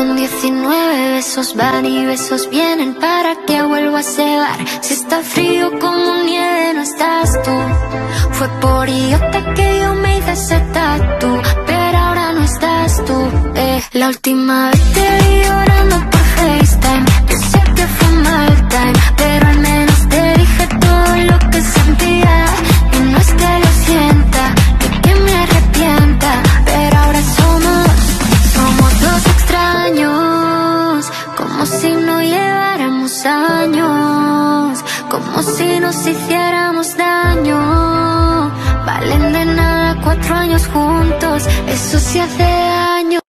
con 19 besos van y besos vienen para que vuelva a cebar. Si está frío como nieve no estás tú. Fue por idiota que yo me hice ese tatu, pero ahora no estás tú. Eh. La última vez te vi llorando nos hiciéramos daño. Valen de nada cuatro años juntos, eso se hace